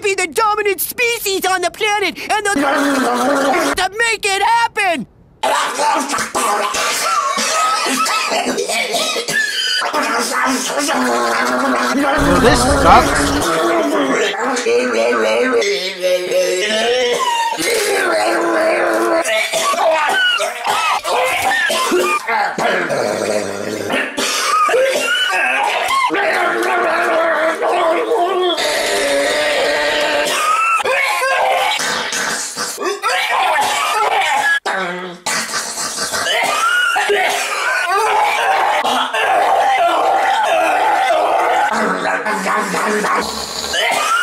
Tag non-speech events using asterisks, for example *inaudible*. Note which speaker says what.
Speaker 1: be the dominant species on the planet and the *laughs* to make it happen!
Speaker 2: This sucks. *laughs* え *laughs* っ